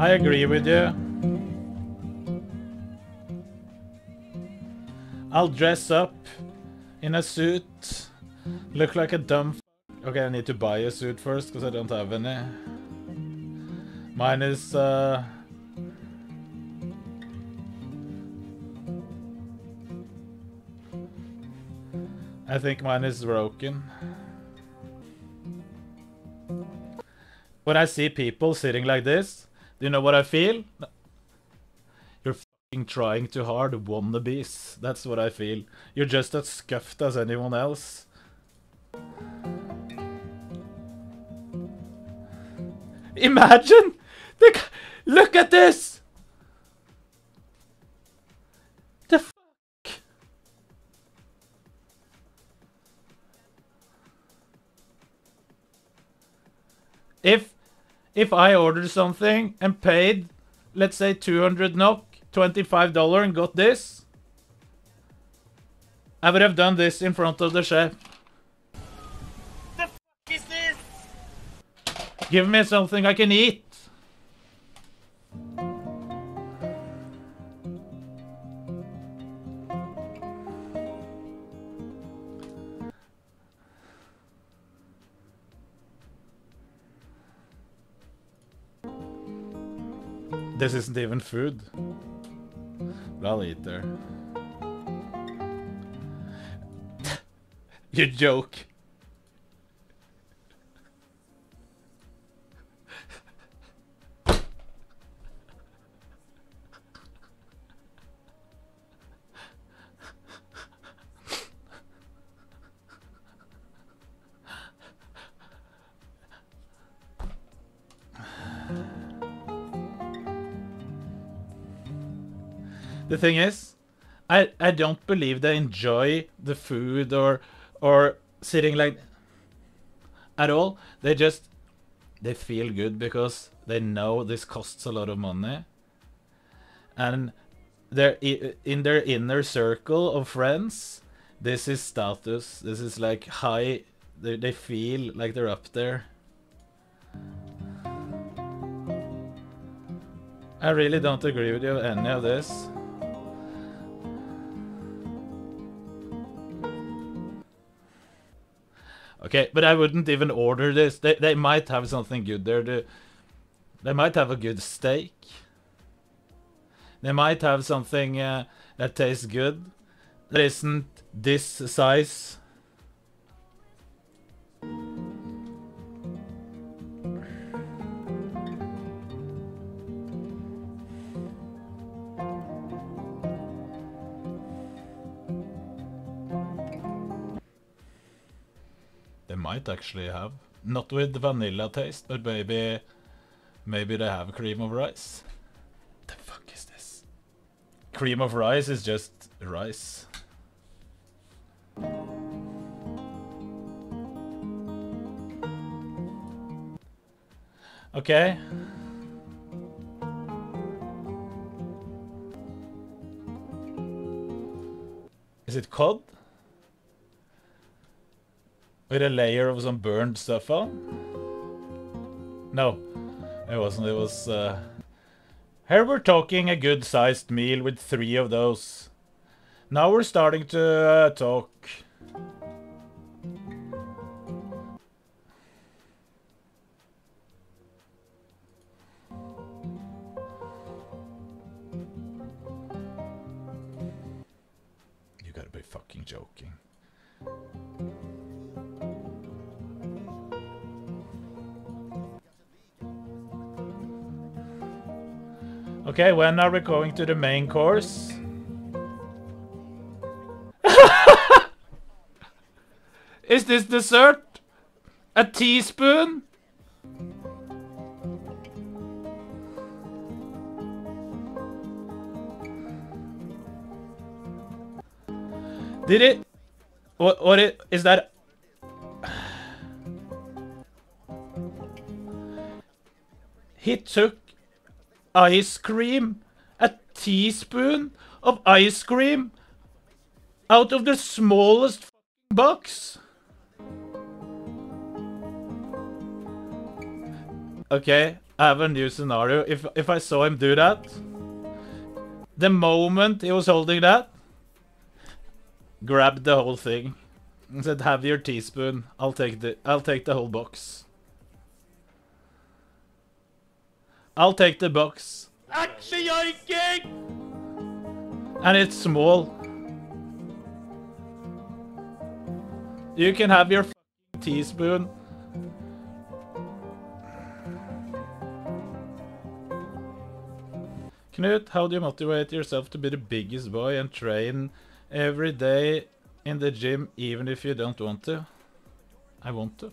I agree with you. I'll dress up in a suit, look like a dumb Okay, I need to buy a suit first, because I don't have any. Mine is, uh... I think mine is broken. When I see people sitting like this, you know what I feel? You're trying too hard, wannabes. That's what I feel. You're just as scuffed as anyone else. Imagine! The, look at this! The? If if I ordered something and paid, let's say 200 NOK, $25 and got this, I would have done this in front of the chef. The f is this? Give me something I can eat. This isn't even food. But I'll eat there. you joke. The thing is, I I don't believe they enjoy the food or or sitting like at all. They just they feel good because they know this costs a lot of money. And they're in their inner circle of friends, this is status. This is like high they, they feel like they're up there. I really don't agree with you any of this. Okay, but I wouldn't even order this. They they might have something good there. They, they might have a good steak. They might have something uh, that tastes good. That isn't this size. Might actually have. Not with vanilla taste, but maybe maybe they have cream of rice. The fuck is this? Cream of rice is just rice. Okay. Is it cod? With a layer of some burned stuff on? No, it wasn't. It was. Uh... Here we're talking a good sized meal with three of those. Now we're starting to uh, talk. You gotta be fucking joking. Okay, when are we going to the main course? Is this dessert? A teaspoon? Did it? What? What? It, is that? He took ice cream, a teaspoon of ice cream, out of the smallest box. Okay, I have a new scenario. If if I saw him do that, the moment he was holding that, grabbed the whole thing and said, "Have your teaspoon. I'll take the I'll take the whole box. I'll take the box." And it's small. You can have your f***ing teaspoon. Knut, how do you motivate yourself to be the biggest boy and train every day in the gym even if you don't want to? I want to.